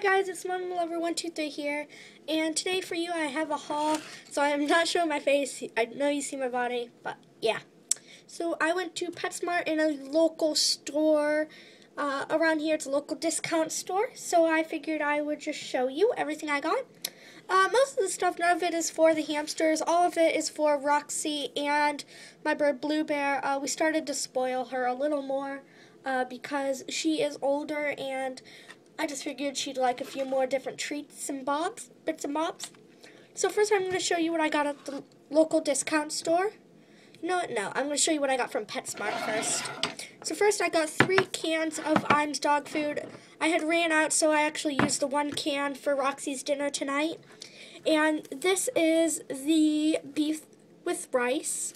Guys, it's MomLover123 here, and today for you I have a haul, so I'm not showing my face, I know you see my body, but yeah. So I went to PetSmart in a local store uh, around here, it's a local discount store, so I figured I would just show you everything I got. Uh, most of the stuff, none of it is for the hamsters, all of it is for Roxy and my bird Blue Bear. Uh, we started to spoil her a little more uh, because she is older and I just figured she'd like a few more different treats and bobs, bits and bobs. So first I'm going to show you what I got at the local discount store. No, no, I'm going to show you what I got from PetSmart first. So first I got three cans of Iams dog food. I had ran out, so I actually used the one can for Roxy's dinner tonight. And this is the beef with rice.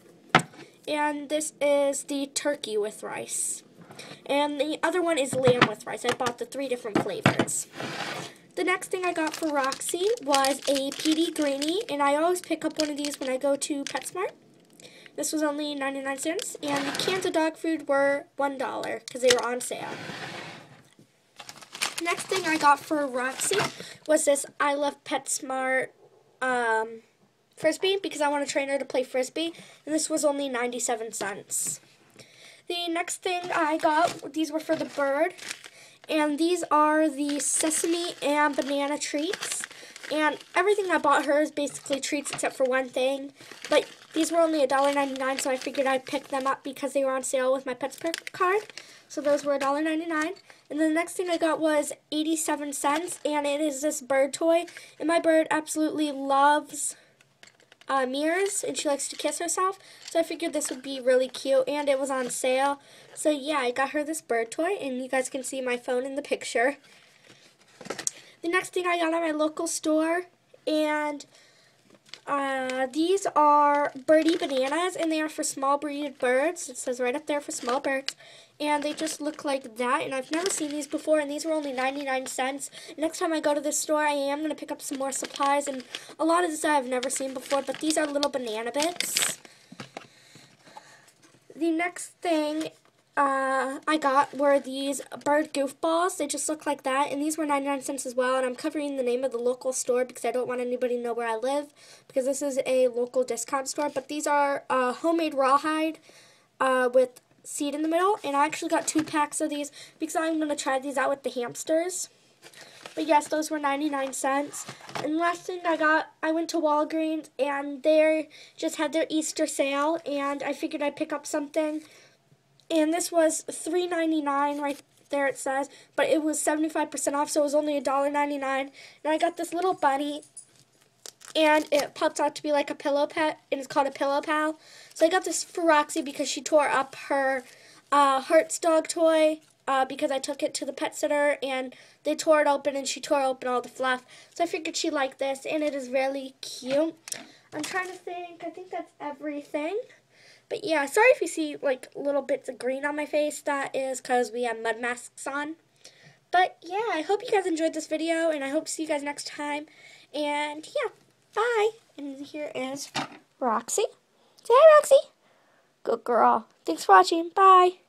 And this is the turkey with rice. And the other one is lamb with rice. I bought the three different flavors. The next thing I got for Roxy was a PD Grainy, and I always pick up one of these when I go to PetSmart. This was only 99 cents, and the cans of dog food were $1 because they were on sale. Next thing I got for Roxy was this I Love PetSmart um, Frisbee because I want to train her to play Frisbee, and this was only 97 cents. The next thing I got, these were for the bird, and these are the sesame and banana treats. And everything I bought her is basically treats except for one thing. But these were only $1.99, so I figured I'd pick them up because they were on sale with my PetSmart card. So those were $1.99. And the next thing I got was 87 cents, and it is this bird toy. And my bird absolutely loves uh, mirrors and she likes to kiss herself. So I figured this would be really cute and it was on sale. So yeah, I got her this bird toy and you guys can see my phone in the picture. The next thing I got at my local store and uh, these are birdie bananas and they are for small breeded birds. It says right up there for small birds and they just look like that. And I've never seen these before, and these were only 99 cents. Next time I go to the store, I am going to pick up some more supplies, and a lot of this I've never seen before, but these are little banana bits. The next thing uh, I got were these bird goofballs. They just look like that, and these were 99 cents as well, and I'm covering the name of the local store because I don't want anybody to know where I live, because this is a local discount store, but these are uh, homemade rawhide uh, with seed in the middle. And I actually got two packs of these because I'm going to try these out with the hamsters. But yes, those were 99 cents. And last thing I got, I went to Walgreens and they just had their Easter sale. And I figured I'd pick up something. And this was $3.99 right there it says. But it was 75% off, so it was only $1.99. And I got this little bunny and it pops out to be like a pillow pet, and it's called a Pillow Pal. So I got this for Roxy because she tore up her uh, Hartz dog toy uh, because I took it to the pet sitter, and they tore it open, and she tore open all the fluff. So I figured she liked this, and it is really cute. I'm trying to think. I think that's everything. But yeah, sorry if you see like little bits of green on my face. That is because we have mud masks on. But yeah, I hope you guys enjoyed this video, and I hope to see you guys next time. And yeah. Bye. And here is Roxy. Say hi, Roxy. Good girl. Thanks for watching. Bye.